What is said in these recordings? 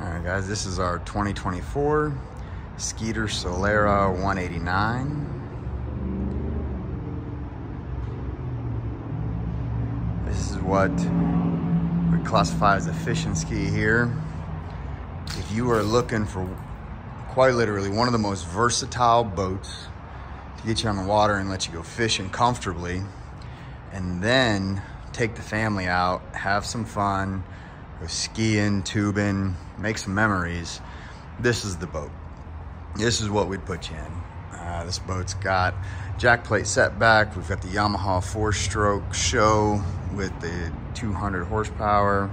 All right, guys, this is our 2024 Skeeter Solera 189. This is what we classify as a fishing ski here. If you are looking for quite literally one of the most versatile boats to get you on the water and let you go fishing comfortably, and then take the family out, have some fun, go skiing, tubing, make some memories, this is the boat. This is what we'd put you in. Uh, this boat's got jack plate setback. We've got the Yamaha four stroke SHO with the 200 horsepower.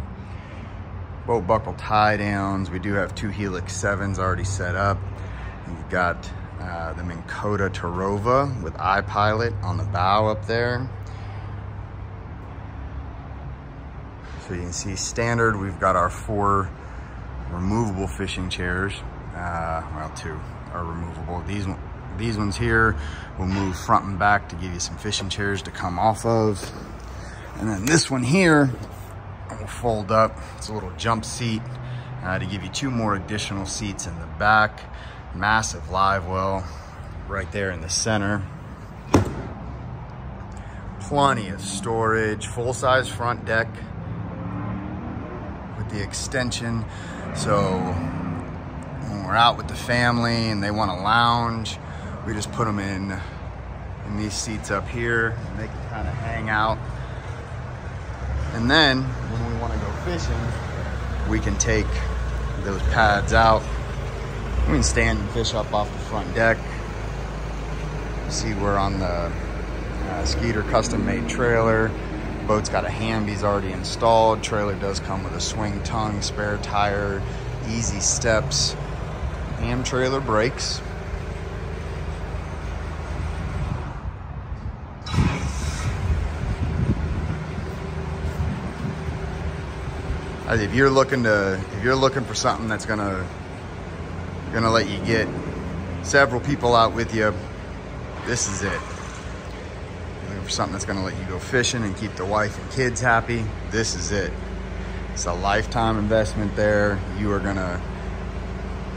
Boat buckle tie downs. We do have two Helix 7s already set up. We've got uh, the Minn Kota Terrova with iPilot on the bow up there. So you can see standard, we've got our four removable fishing chairs. Uh, well, two are removable. These, these ones here will move front and back to give you some fishing chairs to come off of. And then this one here will fold up. It's a little jump seat uh, to give you two more additional seats in the back. Massive live well right there in the center. Plenty of storage, full-size front deck the extension. So when we're out with the family and they want to lounge, we just put them in in these seats up here and they can kind of hang out. And then when we want to go fishing, we can take those pads out. We can stand and fish up off the front deck. See, we're on the uh, Skeeter custom made trailer boat's got a Hamby's already installed. Trailer does come with a swing tongue, spare tire, easy steps, and trailer brakes. If you're looking to, if you're looking for something that's gonna, gonna let you get several people out with you, this is it for something that's gonna let you go fishing and keep the wife and kids happy, this is it. It's a lifetime investment there. You are gonna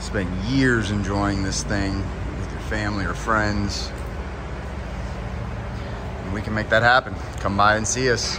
spend years enjoying this thing with your family or friends. And we can make that happen. Come by and see us.